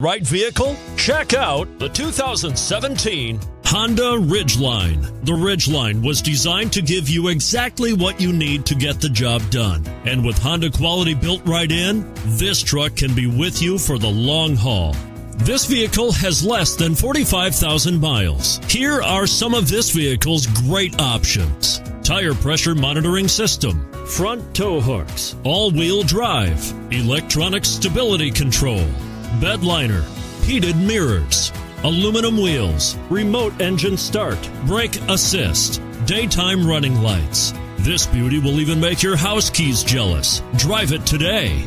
Right vehicle? Check out the 2017 Honda Ridgeline. The Ridgeline was designed to give you exactly what you need to get the job done. And with Honda quality built right in, this truck can be with you for the long haul. This vehicle has less than 45,000 miles. Here are some of this vehicle's great options. Tire pressure monitoring system, front tow hooks, all-wheel drive, electronic stability control, bed liner, heated mirrors, aluminum wheels, remote engine start, brake assist, daytime running lights. This beauty will even make your house keys jealous. Drive it today.